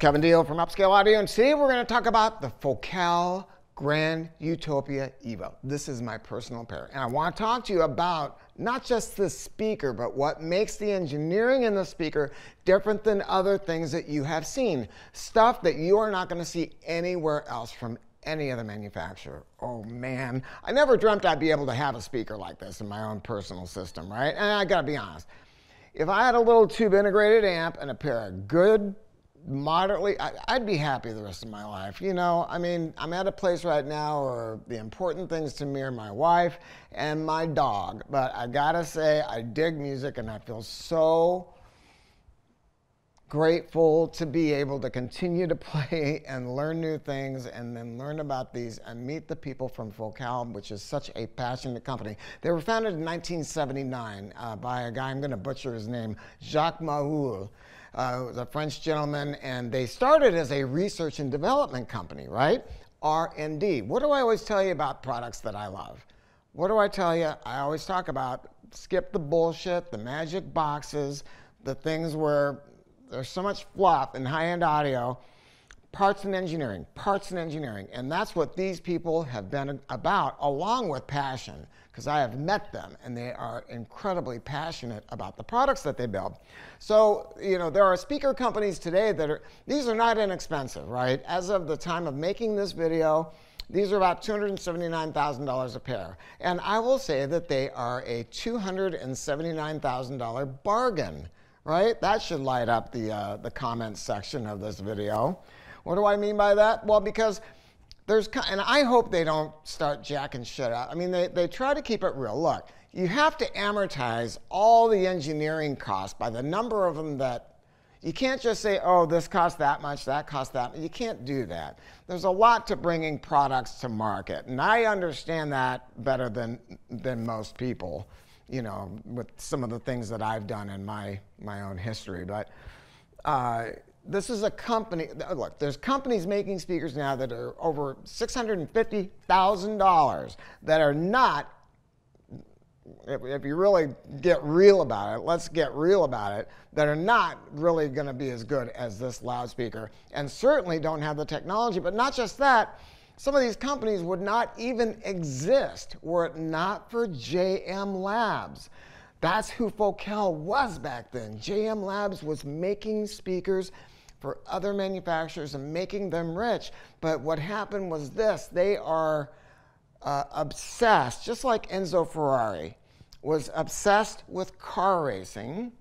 Kevin Deal from Upscale Audio, and today we're going to talk about the Focal Grande Utopia Evo. This is my personal pair, and I want to talk to you about not just the speaker, but what makes the engineering in the speaker different than other things that you have seen. Stuff that you are not going to see anywhere else from any other manufacturer. Oh man, I never dreamt I'd be able to have a speaker like this in my own personal system, right? And I gotta be honest, if I had a little tube integrated amp and a pair of good, moderately, I, would be happy the rest of my life. You know, I mean, I'm at a place right now where the important things to me are my wife and my dog. But I gotta say, I dig music and I feel so grateful to be able to continue to play and learn new things and then learn about these and meet the people from Focal, which is such a passionate company. They were founded in 1979 uh, by a guy, I'm going to butcher his name, Jacques Mahul. Uh, was a French gentleman, and they started as a research and development company, right? R&D. What do I always tell you about products that I love? What do I tell you? I always talk about skip the bullshit, the magic boxes, the things where there's so much fluff in high-end audio, parts and engineering, parts and engineering. And that's what these people have been about, along with passion, because I have met them and they are incredibly passionate about the products that they build. So, you know, there are speaker companies today that are, these are not inexpensive, right? As of the time of making this video, these are about $279,000 a pair. And I will say that they are a $279,000 bargain right? That should light up the, uh, the comments section of this video. What do I mean by that? Well, because there's, and I hope they don't start jacking shit up. I mean, they, they try to keep it real. Look, you have to amortize all the engineering costs by the number of them that you can't just say, oh, this costs that much, that costs that much. You can't do that. There's a lot to bringing products to market. And I understand that better than, than most people you know, with some of the things that I've done in my, my own history. But uh, this is a company, uh, look, there's companies making speakers now that are over $650,000 that are not, if, if, you really get real about it, let's get real about it, that are not really going to be as good as this loudspeaker and certainly don't have the technology. But not just that, some of these companies would not even exist were it not for JM Labs. That's who Focal was back then. JM Labs was making speakers for other manufacturers and making them rich. But what happened was this they are uh, obsessed, just like Enzo Ferrari was obsessed with car racing.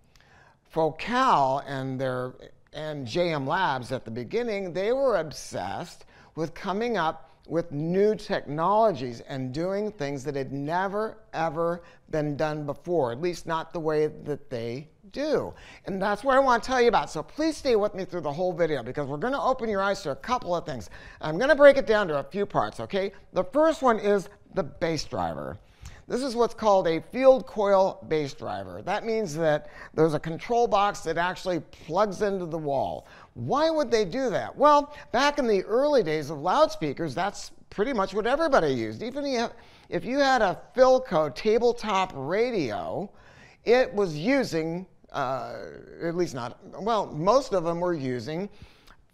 Focal and their and JM Labs at the beginning, they were obsessed with coming up with new technologies and doing things that had never, ever been done before, at least not the way that they do. And that's what I want to tell you about. So please stay with me through the whole video because we're going to open your eyes to a couple of things. I'm going to break it down to a few parts, okay? The first one is the bass driver. This is what's called a field coil bass driver. That means that there's a control box that actually plugs into the wall. Why would they do that? Well, back in the early days of loudspeakers, that's pretty much what everybody used. Even if you had a Philco tabletop radio, it was using, uh, at least not, well, most of them were using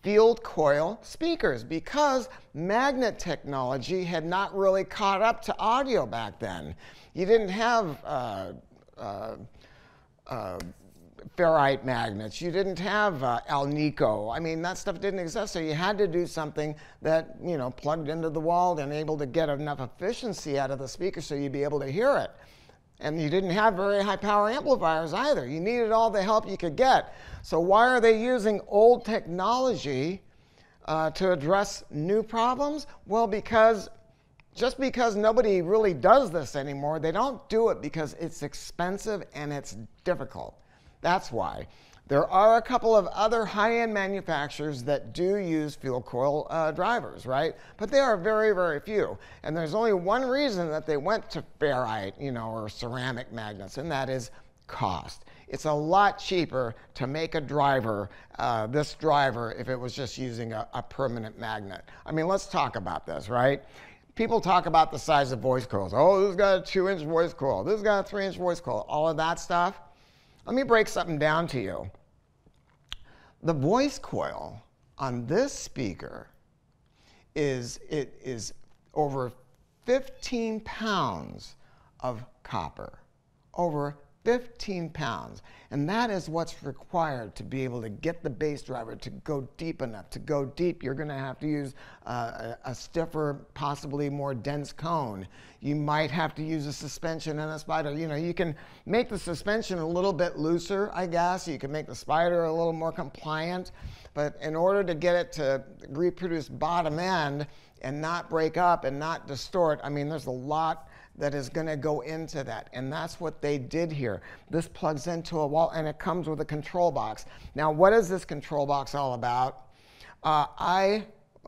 field coil speakers because magnet technology had not really caught up to audio back then. You didn't have uh, uh, uh, ferrite magnets. You didn't have uh, Alnico. I mean, that stuff didn't exist. So you had to do something that, you know, plugged into the wall and able to get enough efficiency out of the speaker so you'd be able to hear it. And you didn't have very high power amplifiers either. You needed all the help you could get. So why are they using old technology uh, to address new problems? Well, because just because nobody really does this anymore, they don't do it because it's expensive and it's difficult. That's why. There are a couple of other high-end manufacturers that do use field coil uh, drivers, right? But they are very, very few. And there's only one reason that they went to ferrite, you know, or ceramic magnets, and that is cost. It's a lot cheaper to make a driver, uh, this driver, if it was just using a, a permanent magnet. I mean, let's talk about this, right? People talk about the size of voice coils. Oh, this got a two inch voice coil. This got a three inch voice coil. All of that stuff let me break something down to you. The voice coil on this speaker is it is over 15 pounds of copper. Over 15 pounds. And that is what's required to be able to get the bass driver to go deep enough. To go deep, you're going to have to use uh, a, stiffer, possibly more dense cone. You might have to use a suspension and a spider. You know, you can make the suspension a little bit looser, I guess. You can make the spider a little more compliant. But in order to get it to reproduce bottom end and not break up and not distort, I mean, there's a lot that is going to go into that. And that's what they did here. This plugs into a wall and it comes with a control box. Now, what is this control box all about? Uh, I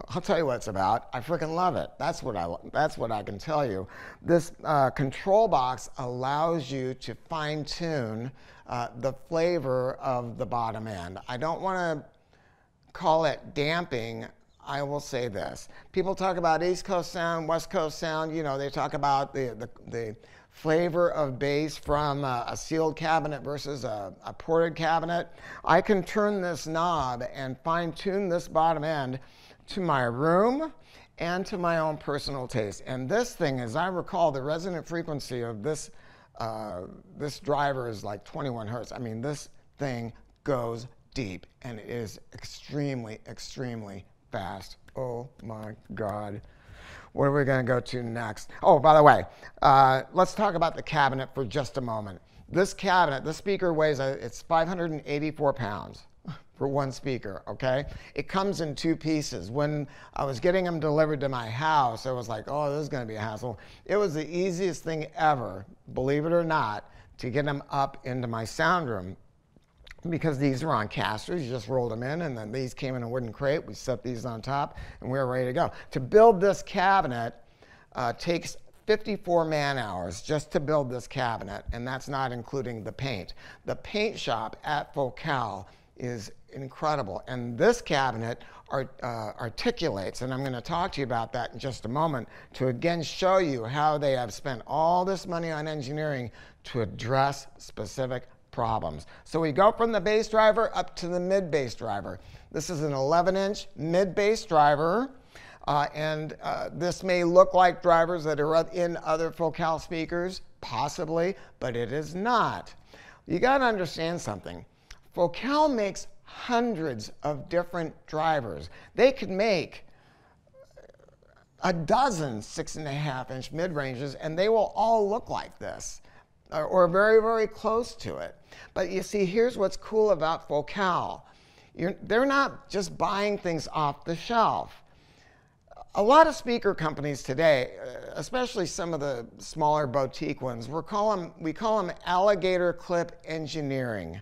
I'll tell you what it's about. I freaking love it. That's what I that's what I can tell you. This uh, control box allows you to fine tune uh, the flavor of the bottom end. I don't want to call it damping. I will say this. People talk about East Coast sound, West Coast sound. You know, they talk about the, the, the flavor of bass from a, a sealed cabinet versus a, a, ported cabinet. I can turn this knob and fine tune this bottom end to my room and to my own personal taste. And this thing, as I recall, the resonant frequency of this, uh, this driver is like 21 hertz. I mean, this thing goes deep and it is extremely, extremely fast. Oh my God. Where are we going to go to next? Oh, by the way, uh, let's talk about the cabinet for just a moment. This cabinet, this speaker weighs, a, it's 584 pounds for one speaker, okay? It comes in two pieces. When I was getting them delivered to my house, I was like, oh, this is going to be a hassle. It was the easiest thing ever, believe it or not, to get them up into my sound room because these are on casters. You just rolled them in, and then these came in a wooden crate. We set these on top, and we were ready to go. To build this cabinet uh, takes 54 man hours just to build this cabinet, and that's not including the paint. The paint shop at Focal is incredible, and this cabinet art, uh, articulates, and I'm going to talk to you about that in just a moment, to again show you how they have spent all this money on engineering to address specific problems. So we go from the bass driver up to the mid bass driver. This is an 11 inch mid bass driver. Uh, and uh, this may look like drivers that are in other Focal speakers, possibly, but it is not. You got to understand something. Focal makes hundreds of different drivers. They could make a dozen six and a half inch mid ranges, and they will all look like this or, or very, very close to it. But you see, here's what's cool about Focal. You're, they're not just buying things off the shelf. A lot of speaker companies today, uh, especially some of the smaller boutique ones, we call them, we call them alligator clip engineering.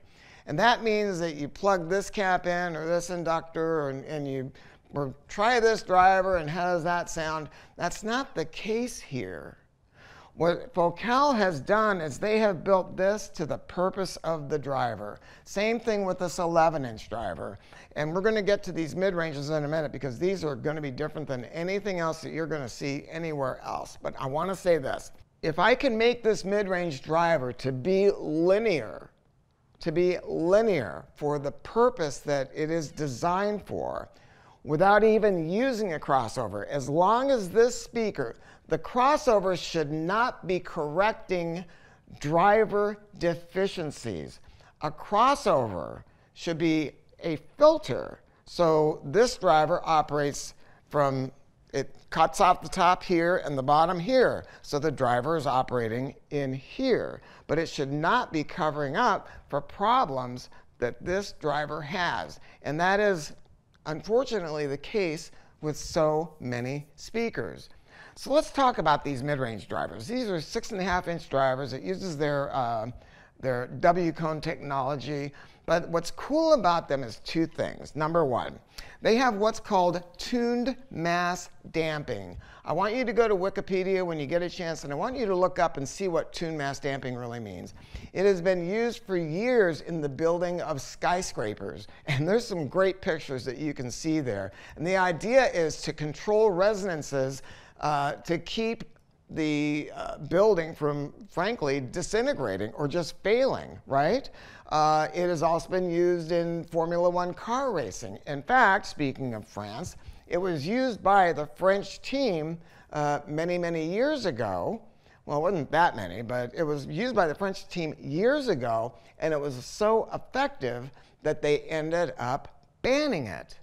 And that means that you plug this cap in or this inductor and, and you or try this driver and how does that sound? That's not the case here. What Focal has done is they have built this to the purpose of the driver. Same thing with this 11 inch driver. And we're going to get to these mid ranges in a minute because these are going to be different than anything else that you're going to see anywhere else. But I want to say this if I can make this mid range driver to be linear, to be linear for the purpose that it is designed for, without even using a crossover, as long as this speaker, the crossover should not be correcting driver deficiencies. A crossover should be a filter. So this driver operates from, it cuts off the top here and the bottom here. So the driver is operating in here. But it should not be covering up for problems that this driver has. And that is unfortunately the case with so many speakers. So let's talk about these mid-range drivers. These are six and a half inch drivers. It uses their, uh, their W-cone technology. But what's cool about them is two things. Number one, they have what's called tuned mass damping. I want you to go to Wikipedia when you get a chance, and I want you to look up and see what tuned mass damping really means. It has been used for years in the building of skyscrapers, and there's some great pictures that you can see there. And the idea is to control resonances uh, to keep the uh, building from, frankly, disintegrating or just failing, right? Uh, it has also been used in Formula One car racing. In fact, speaking of France, it was used by the French team uh, many, many years ago. Well, it wasn't that many, but it was used by the French team years ago, and it was so effective that they ended up banning it.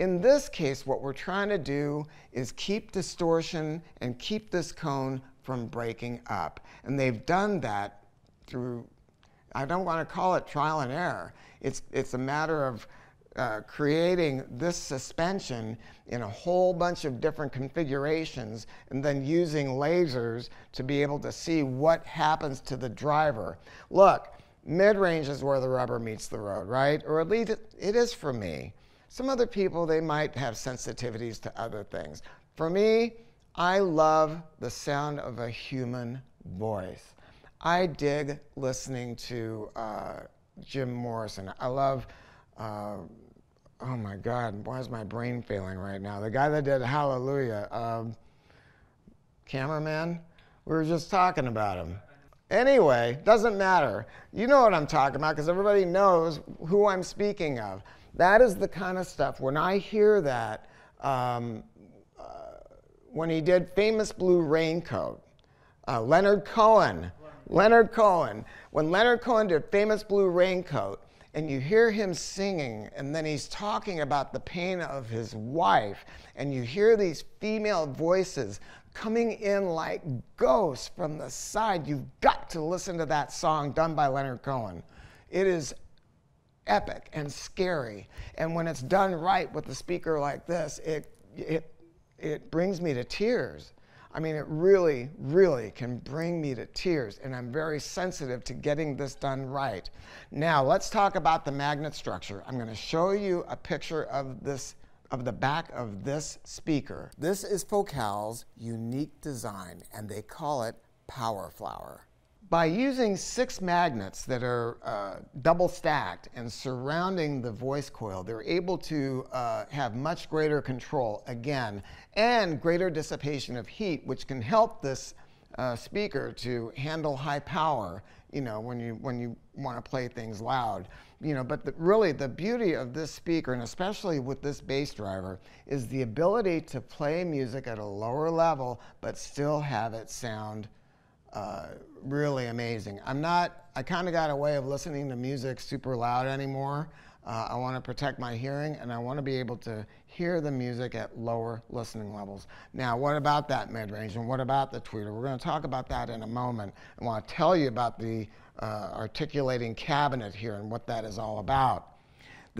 In this case, what we're trying to do is keep distortion and keep this cone from breaking up. And they've done that through, I don't want to call it trial and error. It's, it's a matter of uh, creating this suspension in a whole bunch of different configurations and then using lasers to be able to see what happens to the driver. Look, mid-range is where the rubber meets the road, right? Or at least it is for me. Some other people, they might have sensitivities to other things. For me, I love the sound of a human voice. I dig listening to uh, Jim Morrison. I love, uh, oh my God, why is my brain failing right now? The guy that did Hallelujah, um, cameraman, we were just talking about him. Anyway, doesn't matter. You know what I'm talking about because everybody knows who I'm speaking of. That is the kind of stuff, when I hear that, um, uh, when he did Famous Blue Raincoat, uh, Leonard Cohen, Leonard Cohen, when Leonard Cohen did Famous Blue Raincoat, and you hear him singing, and then he's talking about the pain of his wife, and you hear these female voices coming in like ghosts from the side. You've got to listen to that song done by Leonard Cohen. It is epic and scary. And when it's done right with a speaker like this, it, it, it brings me to tears. I mean, it really, really can bring me to tears, and I'm very sensitive to getting this done right. Now, let's talk about the magnet structure. I'm going to show you a picture of this of the back of this speaker. This is Focal's unique design, and they call it Power Flower. By using six magnets that are uh, double stacked and surrounding the voice coil, they're able to uh, have much greater control, again, and greater dissipation of heat, which can help this uh, speaker to handle high power, you know, when you, when you want to play things loud. You know, but the, really the beauty of this speaker, and especially with this bass driver, is the ability to play music at a lower level, but still have it sound uh, really amazing. I'm not, I kind of got a way of listening to music super loud anymore. Uh, I want to protect my hearing and I want to be able to hear the music at lower listening levels. Now, what about that mid range and what about the tweeter? We're going to talk about that in a moment. I want to tell you about the uh, articulating cabinet here and what that is all about.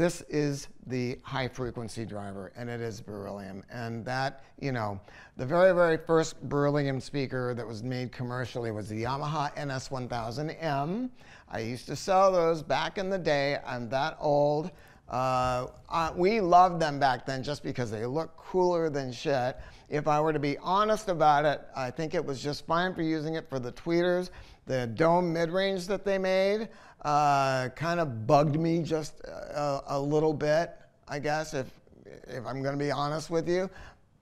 This is the high frequency driver, and it is beryllium. And that, you know, the very, very first beryllium speaker that was made commercially was the Yamaha NS1000M. I used to sell those back in the day. I'm that old. Uh, uh, we loved them back then just because they look cooler than shit. If I were to be honest about it, I think it was just fine for using it for the tweeters. The dome mid-range that they made, uh, kind of bugged me just a, a, little bit, I guess, if, if I'm going to be honest with you.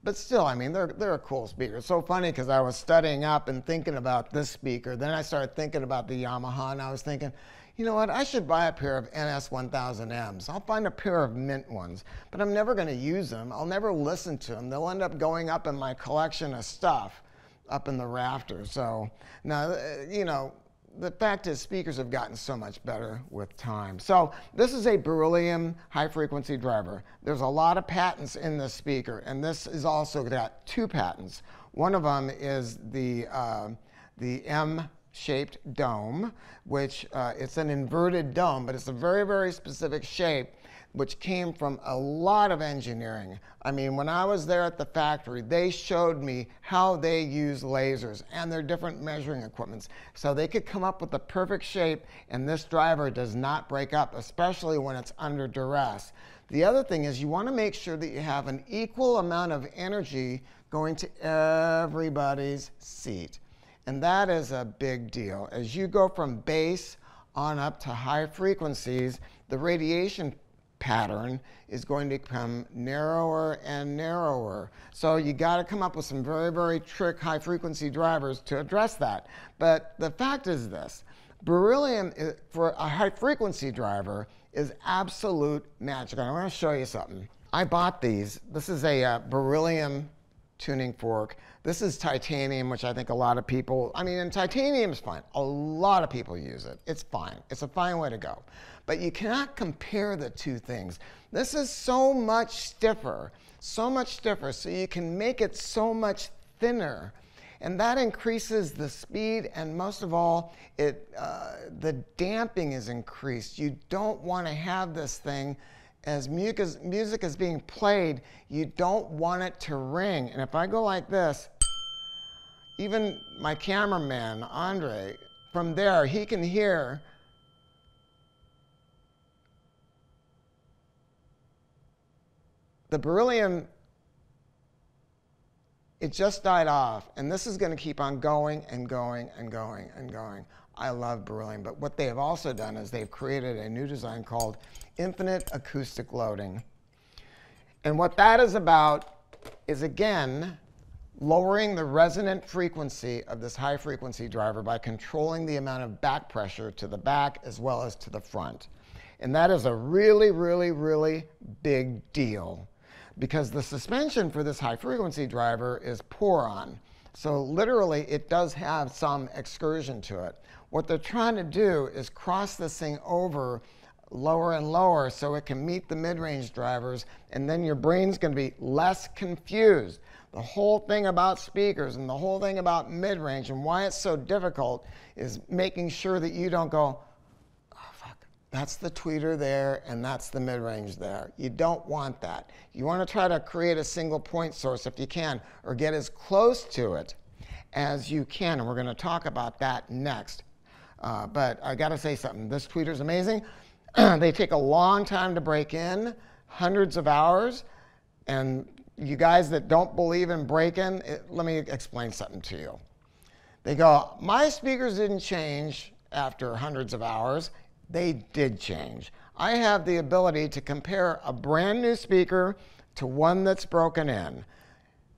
But still, I mean, they're, they're a cool speaker. It's so funny because I was studying up and thinking about this speaker. Then I started thinking about the Yamaha, and I was thinking, you know what, I should buy a pair of NS1000Ms. I'll find a pair of mint ones, but I'm never going to use them. I'll never listen to them. They'll end up going up in my collection of stuff up in the rafters. So now, uh, you know, the fact is speakers have gotten so much better with time. So this is a beryllium high frequency driver. There's a lot of patents in this speaker and this is also got two patents. One of them is the, uh, the M shaped dome, which uh, it's an inverted dome, but it's a very, very specific shape which came from a lot of engineering. I mean, when I was there at the factory, they showed me how they use lasers and their different measuring equipments. So they could come up with the perfect shape, and this driver does not break up, especially when it's under duress. The other thing is you want to make sure that you have an equal amount of energy going to everybody's seat. And that is a big deal. As you go from bass on up to high frequencies, the radiation pattern is going to become narrower and narrower. So you got to come up with some very, very trick high frequency drivers to address that. But the fact is this beryllium is, for a high frequency driver is absolute magic. I want to show you something. I bought these. This is a uh, beryllium tuning fork. This is titanium, which I think a lot of people, I mean, and titanium is fine. A lot of people use it. It's fine. It's a fine way to go. But you cannot compare the two things. This is so much stiffer, so much stiffer, so you can make it so much thinner. And that increases the speed, and most of all, it, uh, the damping is increased. You don't want to have this thing as music, music is being played, you don't want it to ring. And if I go like this, even my cameraman, Andre, from there, he can hear the beryllium, it just died off. And this is going to keep on going and going and going and going. I love beryllium. But what they have also done is they've created a new design called infinite acoustic loading. And what that is about is, again, lowering the resonant frequency of this high frequency driver by controlling the amount of back pressure to the back as well as to the front. And that is a really, really, really big deal because the suspension for this high frequency driver is Poron. So literally, it does have some excursion to it. What they're trying to do is cross this thing over lower and lower so it can meet the mid-range drivers, and then your brain's going to be less confused. The whole thing about speakers and the whole thing about mid-range and why it's so difficult is making sure that you don't go, that's the tweeter there and that's the mid-range there. You don't want that. You want to try to create a single point source if you can, or get as close to it as you can, and we're going to talk about that next. Uh, but I got to say something. This tweeter is amazing. they take a long time to break in, hundreds of hours. And you guys that don't believe in break-in, let me explain something to you. They go, my speakers didn't change after hundreds of hours. They did change. I have the ability to compare a brand new speaker to one that's broken in.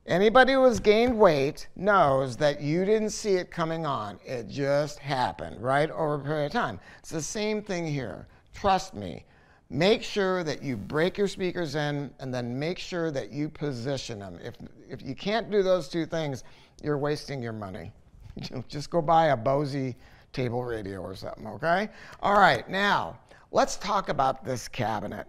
Anybody who has gained weight knows that you didn't see it coming on. It just happened, right, over a period of time. It's the same thing here. Trust me. Make sure that you break your speakers in and then make sure that you position them. If, if you can't do those two things, you're wasting your money. Just go buy a Bose table radio or something, okay? All right, now let's talk about this cabinet.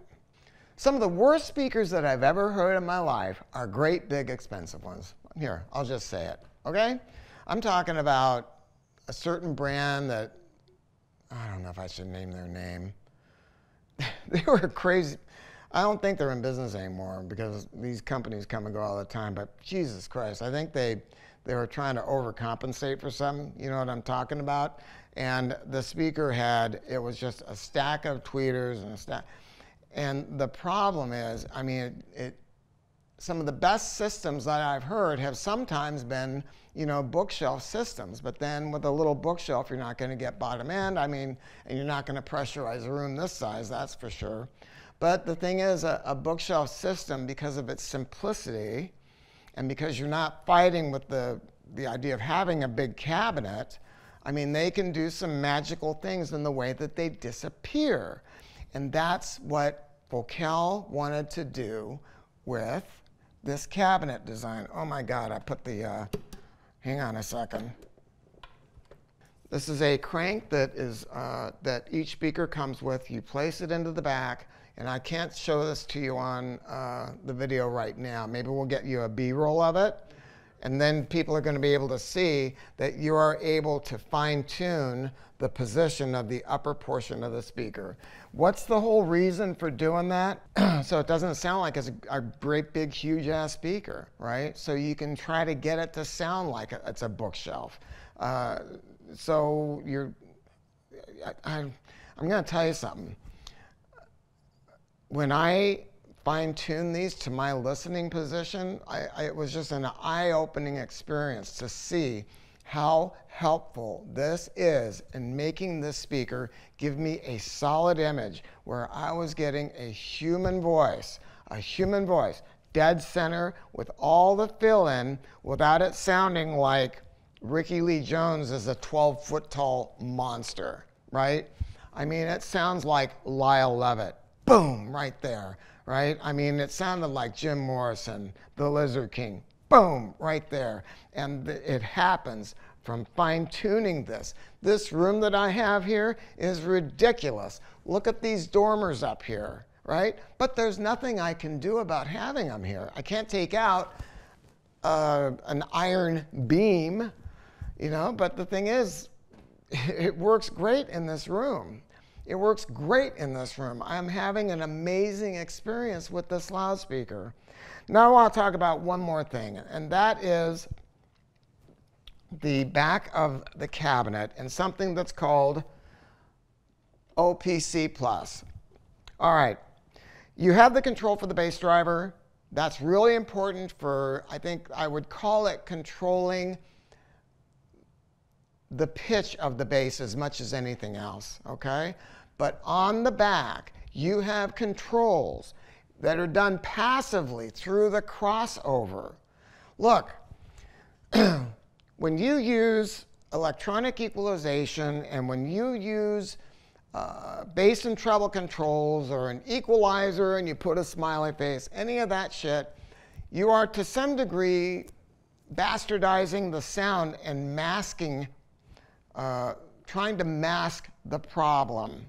Some of the worst speakers that I've ever heard in my life are great, big, expensive ones. Here, I'll just say it, okay? I'm talking about a certain brand that, I don't know if I should name their name. they were crazy. I don't think they're in business anymore because these companies come and go all the time. But Jesus Christ, I think they they were trying to overcompensate for something. You know what I'm talking about? And the speaker had it was just a stack of tweeters and a stack. And the problem is, I mean, it, it some of the best systems that I've heard have sometimes been, you know, bookshelf systems. But then with a little bookshelf, you're not going to get bottom end. I mean, and you're not going to pressurize a room this size, that's for sure. But the thing is, a, a bookshelf system, because of its simplicity, and because you're not fighting with the, the idea of having a big cabinet, I mean, they can do some magical things in the way that they disappear. And that's what Focal wanted to do with this cabinet design. Oh my God, I put the, uh, hang on a second. This is a crank that is uh, that each speaker comes with. You place it into the back, and I can't show this to you on uh, the video right now. Maybe we'll get you a B-roll of it, and then people are going to be able to see that you are able to fine-tune the position of the upper portion of the speaker. What's the whole reason for doing that? so it doesn't sound like it's a, great big huge ass speaker, right? So you can try to get it to sound like it's a bookshelf. Uh, so you're, I, I'm going to tell you something. When I fine tune these to my listening position, I, I, it was just an eye opening experience to see how helpful this is in making this speaker give me a solid image where I was getting a human voice, a human voice, dead center with all the fill in without it sounding like Rickie Lee Jones is a 12 foot tall monster, right? I mean, it sounds like Lyle Lovett. Boom, right there, right? I mean, it sounded like Jim Morrison, the Lizard King boom, right there. And it happens from fine tuning this. This room that I have here is ridiculous. Look at these dormers up here, right? But there's nothing I can do about having them here. I can't take out uh, an iron beam, you know, but the thing is, it works great in this room. It works great in this room. I'm having an amazing experience with this loudspeaker. Now I want to talk about one more thing, and that is the back of the cabinet and something that's called OPC Plus. All right, you have the control for the bass driver. That's really important for, I think I would call it controlling the pitch of the bass as much as anything else, okay? But on the back, you have controls that are done passively through the crossover. Look, when you use electronic equalization and when you use uh, bass and treble controls or an equalizer and you put a smiley face, any of that shit, you are to some degree bastardizing the sound and masking, uh, trying to mask the problem.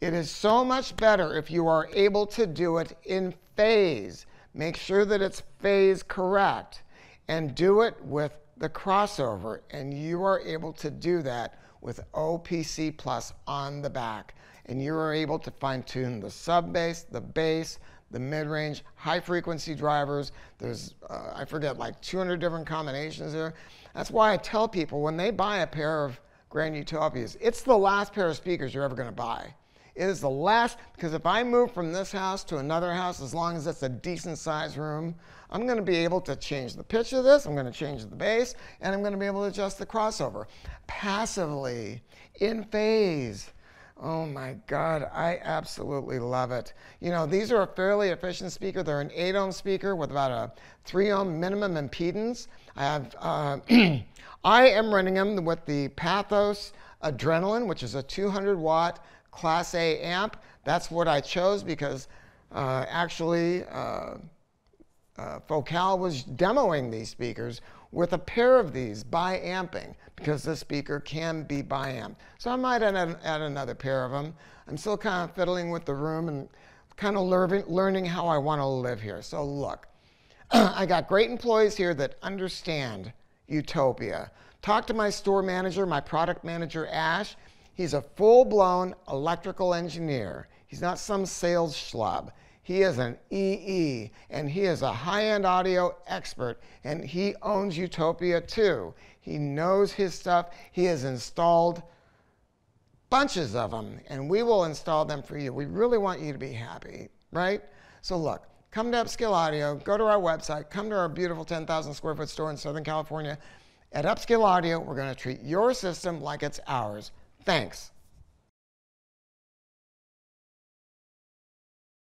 It is so much better if you are able to do it in phase. Make sure that it's phase correct and do it with the crossover. And you are able to do that with OPC Plus on the back. And you are able to fine tune the sub bass, the bass, the mid range, high frequency drivers. There's, uh, I forget, like 200 different combinations there. That's why I tell people when they buy a pair of Grande Utopias, it's the last pair of speakers you're ever going to buy. It is the last, because if I move from this house to another house, as long as it's a decent sized room, I'm going to be able to change the pitch of this, I'm going to change the bass, and I'm going to be able to adjust the crossover passively, in phase. Oh my God, I absolutely love it. You know, these are a fairly efficient speaker. They're an 8 ohm speaker with about a 3 ohm minimum impedance. I have, uh, I am running them with the Pathos Adrenalin, which is a 200 watt Class A amp. That's what I chose because uh, actually uh, uh, Focal was demoing these speakers with a pair of these bi-amping because this speaker can be bi-amped. So I might add, add another pair of them. I'm still kind of fiddling with the room and kind of learning, learning how I want to live here. So look, I got great employees here that understand Utopia. Talk to my store manager, my product manager, Ash. He's a full blown electrical engineer. He's not some sales schlub. He is an EE and he is a high end audio expert and he owns Utopia too. He knows his stuff. He has installed bunches of them and we will install them for you. We really want you to be happy, right? So look, come to Upscale Audio, go to our website, come to our beautiful 10,000 square foot store in Southern California. At Upscale Audio, we're going to treat your system like it's ours. Thanks.